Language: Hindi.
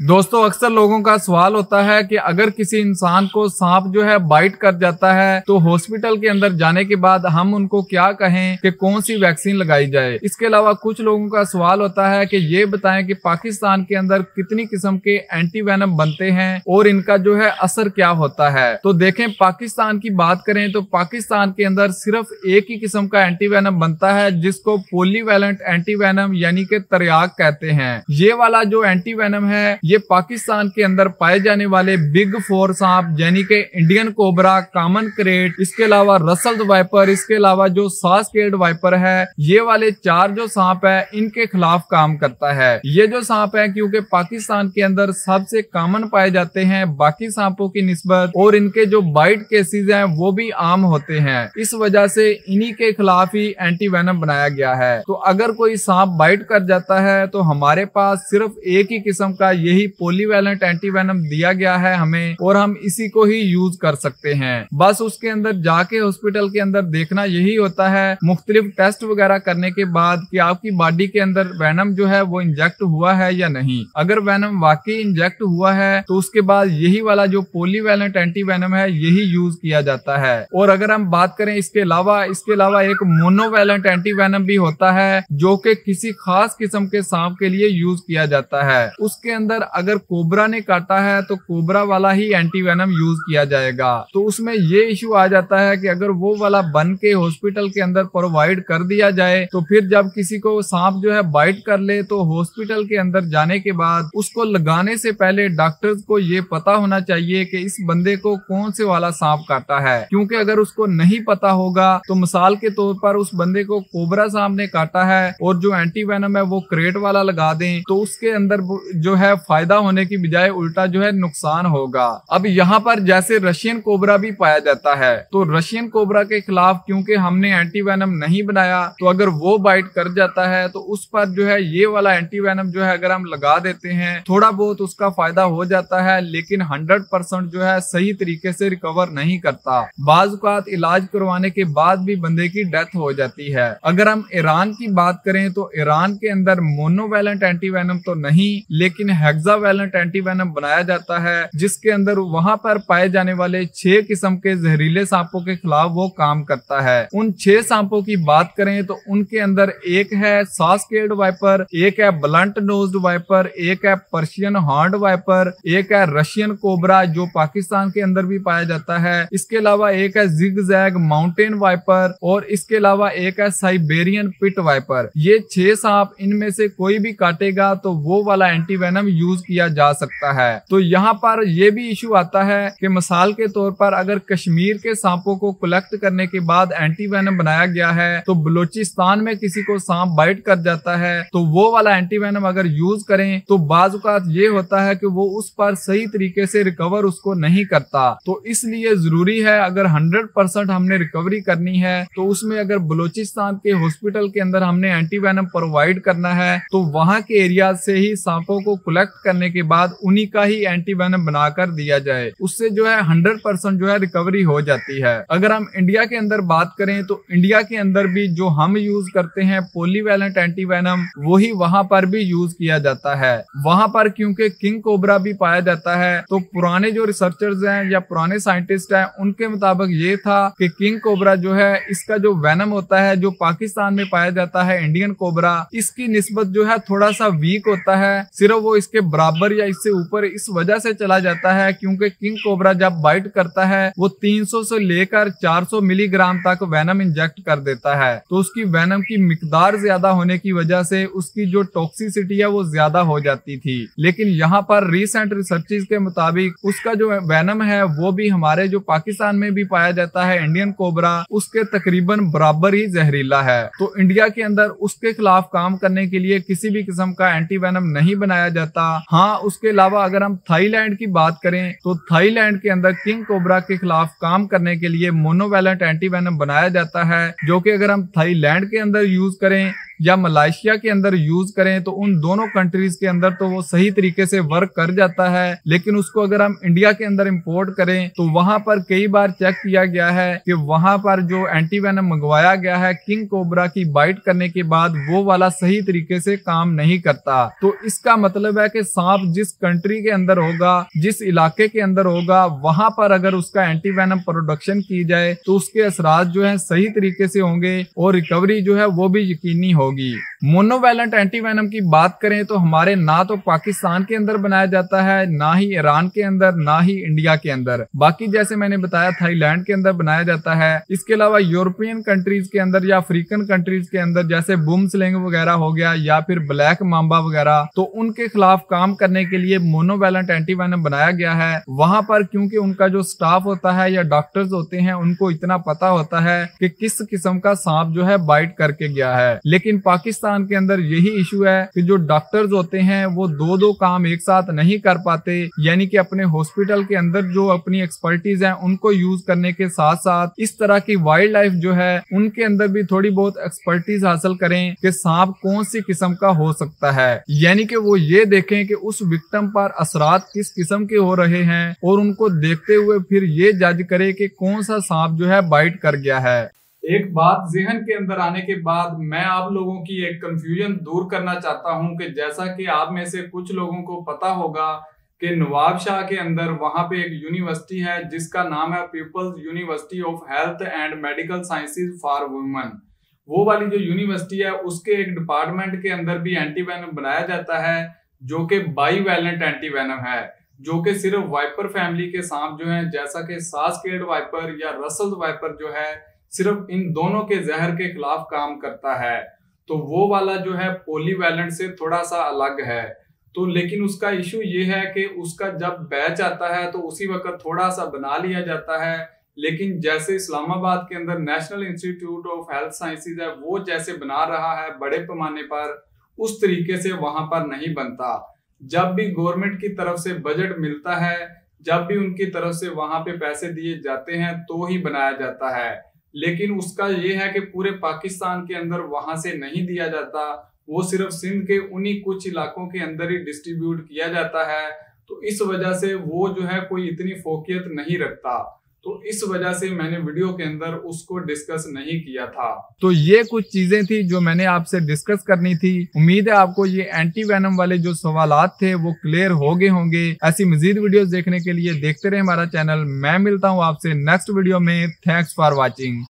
दोस्तों, अक्सर लोगों का सवाल होता है कि अगर किसी इंसान को सांप जो है बाइट कर जाता है तो हॉस्पिटल के अंदर जाने के बाद हम उनको क्या कहें कि कौन सी वैक्सीन लगाई जाए? इसके अलावा कुछ लोगों का सवाल होता है कि ये बताएँ कि पाकिस्तान के अंदर कितनी किस्म के एंटी वैनम बनते हैं और इनका जो है असर क्या होता है? तो देखें, पाकिस्तान की बात करें तो पाकिस्तान के अंदर सिर्फ़ एक ही किस्म का एंटी वैनम बनता है, जिसको पोलीवैलेंट एंटी वैनम यानी के तरियाग कहते हैं। ये वाला जो एंटी वैनम है ये पाकिस्तान के अंदर पाए जाने वाले बिग फोर सांप, यानी कि इंडियन कोबरा कॉमन क्रेट इसके अलावा रसल वाइपर इसके अलावा जो सासकेड वाइपर है, ये वाले चार जो सांप है, इनके खिलाफ काम करता है। ये जो सांप है, क्योंकि पाकिस्तान के अंदर सबसे कॉमन पाए जाते हैं, बाकी सांपों की निस्बत और इनके जो बाइट केसेज हैं, वो भी आम होते हैं। इस वजह से इन्हीं के खिलाफ ही एंटी वेनम बनाया गया है। तो अगर कोई सांप बाइट कर जाता है तो हमारे पास सिर्फ़ एक ही किस्म का यही पोलीवैलेंट एंटीवेनम दिया गया है हमें और हम इसी को ही यूज़ कर सकते हैं। बस उसके अंदर जाके हॉस्पिटल के अंदर देखना यही होता है। मुख्तलिफ़ टेस्ट वगैरह करने के बाद कि आपकी बॉडी के अंदर वैनम जो है वो इंजेक्ट हुआ है या नहीं। अगर वैनम वाकई इंजेक्ट हुआ है तो उसके बाद यही वाला जो पोलीवैलेंट एंटीवेनम है, यही यूज़ किया जाता है। और अगर हम बात करें इसके अलावा इसके अलावा एक मोनोवेलेंट एंटी वैनम भी होता है, जो कि किसी खास किस्म के सांप के लिए यूज़ किया जाता है। उसके अंदर अगर कोबरा ने काटा है तो कोबरा वाला ही एंटीवेनम यूज़ किया जाएगा। तो उसमें ये इश्यू आ जाता है कि अगर वो वाला बन के हॉस्पिटल के अंदर प्रोवाइड कर दिया जाए तो फिर जब किसी को सांप जो है बाइट कर ले तो हॉस्पिटल के अंदर जाने के बाद उसको लगाने से पहले डॉक्टर्स को ये पता होना चाहिए कि इस बंदे को कौन से वाला सांप काटा है। क्योंकि अगर उसको नहीं पता होगा तो मिसाल के तौर पर उस बंदे को कोबरा सांप ने काटा है, और जो एंटीवेनम है वो क्रेट वाला लगा दें तो उसके अंदर जो है फ़ायदा होने की बजाय उल्टा जो है नुकसान होगा। अब यहाँ पर जैसे रशियन कोबरा भी पाया जाता है तो रशियन कोबरा के खिलाफ क्योंकि हमने एंटीवेनम नहीं बनाया तो अगर वो बाइट कर जाता है तो उस पर जो है ये वाला एंटीवेनम जो है अगर हम लगा देते हैं, थोड़ा बहुत उसका फ़ायदा हो जाता है, लेकिन हंड्रेड परसेंट जो है सही तरीके से रिकवर नहीं करता। बाजुकात इलाज करवाने के बाद भी बंदे की डेथ हो जाती है। अगर हम ईरान की बात करें तो ईरान के अंदर मोनोवैलेंट एंटीवेनम तो नहीं, लेकिन हेक्सावैलेंट एंटीवेनम बनाया जाता है, जिसके अंदर वहाँ पर पाए जाने वाले छह किस्म के जहरीले सांपों के खिलाफ वो काम करता है। उन छह सांपों की बात करें तो उनके अंदर एक है सासकेड वाइपर, एक है ब्लंट नोज़ वाइपर, एक है पर्शियन हॉर्ड वाइपर, एक है रशियन कोबरा, जो पाकिस्तान के अंदर भी पाया जाता है। इसके अलावा एक है जिग जैग माउंटेन वाइपर और इसके अलावा एक है साइबेरियन पिट वाइपर। ये छह सांप इनमें से कोई भी काटेगा तो वो वाला एंटीवेनम यूज़ किया जा सकता है। तो यहाँ पर यह भी इशू आता है कि मिसाल के तौर पर अगर कश्मीर के सांपों को कलेक्ट करने के बाद एंटी वेनम बनाया गया है तो बलोचिस्तान में किसी को सांप बाइट कर जाता है तो वो वाला एंटी वेनम अगर यूज़ करें तो बाजुकात ये होता है कि वो उस पर सही तरीके से रिकवर उसको नहीं करता। तो इसलिए ज़रूरी है, अगर हंड्रेड परसेंट हमने रिकवरी करनी है तो उसमें अगर बलोचिस्तान के हॉस्पिटल के अंदर हमने एंटी वेनम प्रोवाइड करना है तो वहाँ के एरिया से ही सांपों को कलेक्ट करने के बाद उन्हीं का ही एंटीवेनम बनाकर दिया जाए। उससे जो है हंड्रेड परसेंट जो है रिकवरी हो जाती है। अगर हम इंडिया के अंदर बात करें तो इंडिया के अंदर भी जो हम यूज़ करते हैं पोलीवैलेंट एंटीवेनम वही वहाँ पर भी यूज़ किया जाता है। वहाँ पर क्योंकि किंग कोबरा भी पाया जाता है तो पुराने जो रिसर्चर्स हैं या पुराने साइंटिस्ट हैं, उनके मुताबिक ये था कि किंग कोबरा जो है, इसका जो वैनम होता है, जो पाकिस्तान में पाया जाता है इंडियन कोबरा इसकी निस्बत जो है थोड़ा सा वीक होता है, सिर्फ़ वो इसके बराबर या इससे ऊपर इस वजह से चला जाता है क्योंकि किंग कोबरा जब बाइट करता है, वो 300 से लेकर 400 मिलीग्राम तक वैनम इंजेक्ट कर देता है। तो उसकी वैनम की मिकदार ज़्यादा होने की वजह से उसकी जो टॉक्सिसिटी है, वो ज़्यादा हो जाती थी। लेकिन यहाँ पर रिसेंट रिसर्च के मुताबिक उसका जो वैनम है, वो भी हमारे जो पाकिस्तान में भी पाया जाता है, इंडियन कोबरा, उसके तकरीबन बराबर ही जहरीला है। तो इंडिया के अंदर उसके खिलाफ काम करने के लिए किसी भी किस्म का एंटी वैनम नहीं बनाया जाता। हाँ उसके अलावा अगर हम थाईलैंड की बात करें तो थाईलैंड के अंदर किंग कोबरा के खिलाफ काम करने के लिए मोनोवेलेंट एंटीवेनम बनाया जाता है, जो कि अगर हम थाईलैंड के अंदर यूज़ करें या मलाइशिया के अंदर यूज़ करें तो उन दोनों कंट्रीज़ के अंदर तो वो सही तरीके से वर्क कर जाता है। लेकिन उसको अगर हम इंडिया के अंदर इम्पोर्ट करें तो वहाँ पर कई बार चेक किया गया है कि वहाँ पर जो एंटीवेनम मंगवाया गया है किंग कोबरा की बाइट करने के बाद वो वाला सही तरीके से काम नहीं करता। तो इसका मतलब है कि सांप जिस कंट्री के अंदर होगा, जिस इलाके के अंदर होगा, वहाँ पर अगर उसका एंटीवेनम प्रोडक्शन की जाए तो उसके असरात जो है सही तरीके से होंगे और रिकवरी जो है वो भी यकीनी होगी। मोनोवैलेंट एंटीवेनम की बात करें तो हमारे ना तो पाकिस्तान के अंदर बनाया जाता है, ना ही ईरान के अंदर, ना ही इंडिया के अंदर। बाकी जैसे मैंने बताया, थाईलैंड के अंदर बनाया जाता है। इसके अलावा यूरोपियन कंट्रीज़ के अंदर या अफ्रीकन कंट्रीज़ के अंदर, जैसे बुम स्लिंग वगैरह हो गया या फिर ब्लैक माम्बा वगैरह तो उनके खिलाफ काम करने के लिए मोनोवैलेंट एंटीवेनम बनाया गया है। वहाँ पर क्योंकि उनका जो स्टाफ होता है या डॉक्टर्स होते हैं, उनको इतना पता होता है कि किस किस्म का सांप जो है बाइट करके गया है। लेकिन पाकिस्तान के अंदर यही इशू है कि जो डॉक्टर्स होते हैं, वो दो दो काम एक साथ नहीं कर पाते। यानी कि अपने हॉस्पिटल के अंदर जो अपनी एक्सपर्टीज है, उनको यूज़ करने के साथ साथ इस तरह की वाइल्ड लाइफ जो है, उनके अंदर भी थोड़ी बहुत एक्सपर्टीज हासिल करें कि सांप कौन सी किस्म का हो सकता है। यानी कि वो ये देखें कि उस विक्टम पर असरात किस किस्म के हो रहे हैं और उनको देखते हुए फिर ये जज करे कि कौन सा सांप जो है बाइट कर गया है। एक बात जहन के अंदर आने के बाद मैं आप लोगों की एक कंफ्यूजन दूर करना चाहता हूँ कि जैसा कि आप में से कुछ लोगों को पता होगा कि नवाब शाह के अंदर वहाँ पे एक यूनिवर्सिटी है, जिसका नाम है people's university of health and medical sciences for women वो वाली जो यूनिवर्सिटी है, उसके एक डिपार्टमेंट के अंदर भी एंटीवेनम बनाया जाता है, जो कि बाई वैलेंट एंटीवेनम है, जो कि सिर्फ़ वाइपर फैमिली के सांप जो हैं, जैसा कि सासकेड वाइपर या रसल वाइपर जो है सिर्फ़ इन दोनों के जहर के खिलाफ काम करता है। तो वो वाला जो है पोलीवैलेंट से थोड़ा सा अलग है। तो लेकिन उसका इशू ये है कि उसका जब बैच आता है तो उसी वक्त थोड़ा सा बना लिया जाता है। लेकिन जैसे इस्लामाबाद के अंदर national institute of health sciences है, वो जैसे बना रहा है बड़े पैमाने पर, उस तरीके से वहाँ पर नहीं बनता। जब भी गवर्नमेंट की तरफ़ से बजट मिलता है, जब भी उनकी तरफ़ से वहाँ पे पैसे दिए जाते हैं तो ही बनाया जाता है। लेकिन उसका ये है कि पूरे पाकिस्तान के अंदर वहाँ से नहीं दिया जाता। वो सिर्फ़ सिंध के उन्हीं कुछ इलाकों के अंदर ही डिस्ट्रीब्यूट किया जाता है। तो इस वजह से वो जो है कोई इतनी फोकियत नहीं रखता। तो इस वजह से मैंने वीडियो के अंदर उसको डिस्कस नहीं किया था। तो ये कुछ चीज़ें थी जो मैंने आपसे डिस्कस करनी थी। उम्मीद है आपको ये एंटी वैनम वाले जो सवाल थे, वो क्लियर हो गए होंगे। ऐसी मजीद वीडियो देखने के लिए देखते रहे हमारा चैनल मैं मिलता हूँ आपसे नेक्स्ट वीडियो में। Thanks for watching